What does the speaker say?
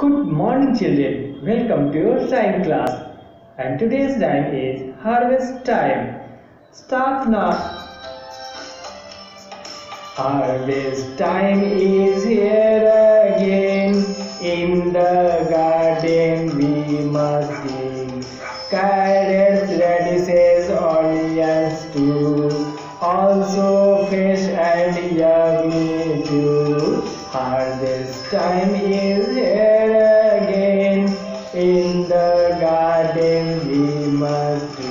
Good morning children, welcome to your science class and today's time is harvest time. Start now. Harvest time is here again. In the garden we must dig. Carrots, radishes, onions too. Also fresh and yummy. This time is here again. In the garden we must